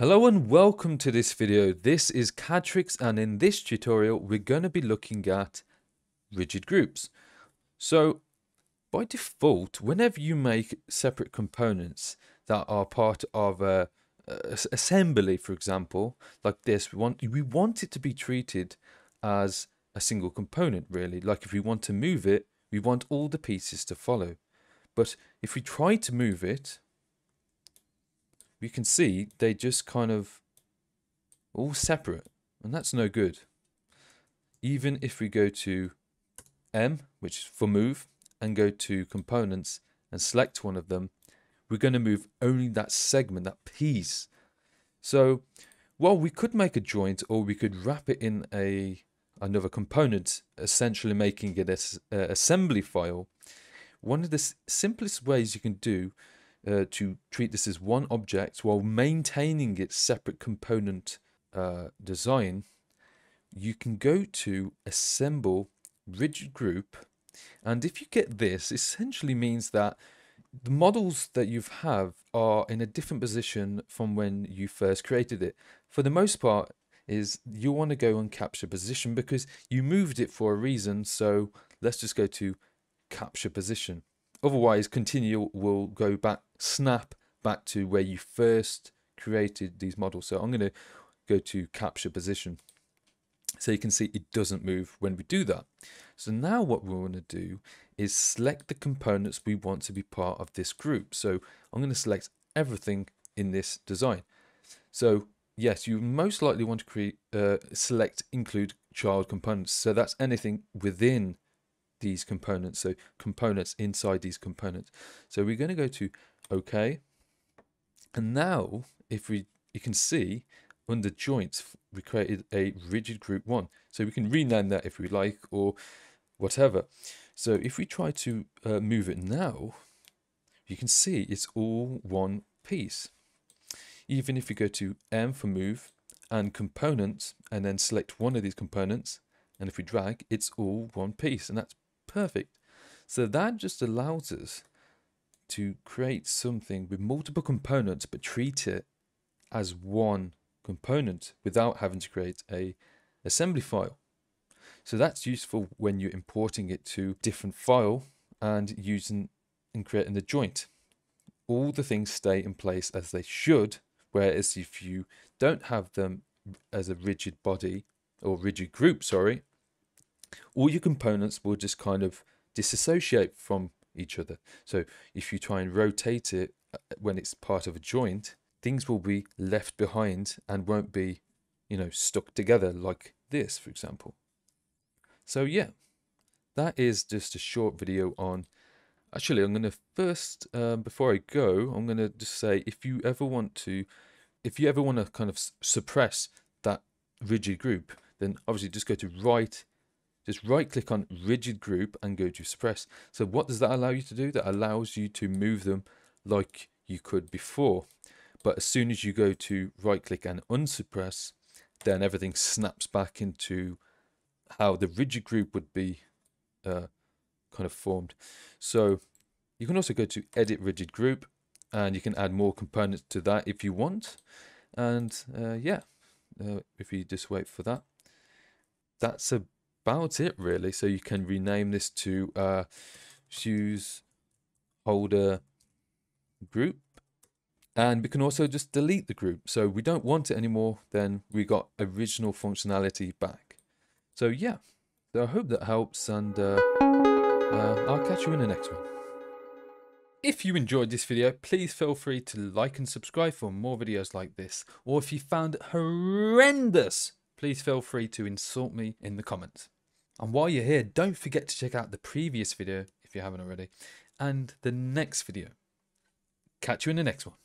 Hello and welcome to this video. This is CADTricks and in this tutorial we're going to be looking at rigid groups. So by default, whenever you make separate components that are part of a, a assembly, for example, like this, we want we want it to be treated as a single component really. Like if we want to move it, we want all the pieces to follow. But if we try to move it, we can see they just kind of all separate and that's no good. Even if we go to M, which is for move, and go to components and select one of them, we're going to move only that segment, that piece. So, well, we could make a joint or we could wrap it in a another component, essentially making it a, assembly file. One of the simplest ways you can do uh, to treat this as one object while maintaining its separate component uh, design, you can go to assemble rigid group. And if you get this, essentially means that the models that you have are in a different position from when you first created it. For the most part, is you want to go and capture position because you moved it for a reason. So let's just go to capture position. Otherwise, continue will go back, snap back to where you first created these models. So I'm going to go to capture position. So you can see it doesn't move when we do that. So now what we want to do is select the components we want to be part of this group. So I'm going to select everything in this design. So yes, you most likely want to create uh, select include child components. So that's anything within these components. So components inside these components. So we're going to go to OK. And now if we you can see under joints we created a rigid group one. So we can rename that if we like or whatever. So if we try to uh, move it now, you can see it's all one piece even if we go to M for move and components and then select one of these components and if we drag it's all one piece and that's perfect so that just allows us to create something with multiple components but treat it as one component without having to create a assembly file. So that's useful when you're importing it to different file and using and creating the joint. All the things stay in place as they should Whereas if you don't have them as a rigid body or rigid group, sorry, all your components will just kind of disassociate from each other. So if you try and rotate it uh, when it's part of a joint, things will be left behind and won't be, you know, stuck together like this, for example. So yeah, that is just a short video on Actually, I'm going to first, um, before I go, I'm going to just say if you ever want to, if you ever want to kind of suppress that rigid group, then obviously just go to right, just right click on rigid group and go to suppress. So what does that allow you to do? That allows you to move them like you could before. But as soon as you go to right click and unsuppress, then everything snaps back into how the rigid group would be uh, kind of formed. So you can also go to edit rigid group and you can add more components to that if you want. And uh, yeah, uh, if you just wait for that, that's about it really. So you can rename this to uh, shoes holder group and we can also just delete the group. So we don't want it anymore, then we got original functionality back. So yeah, so I hope that helps and uh, uh, I'll catch you in the next one. If you enjoyed this video, please feel free to like and subscribe for more videos like this. Or if you found it horrendous, please feel free to insult me in the comments. And while you're here, don't forget to check out the previous video if you haven't already, and the next video. Catch you in the next one.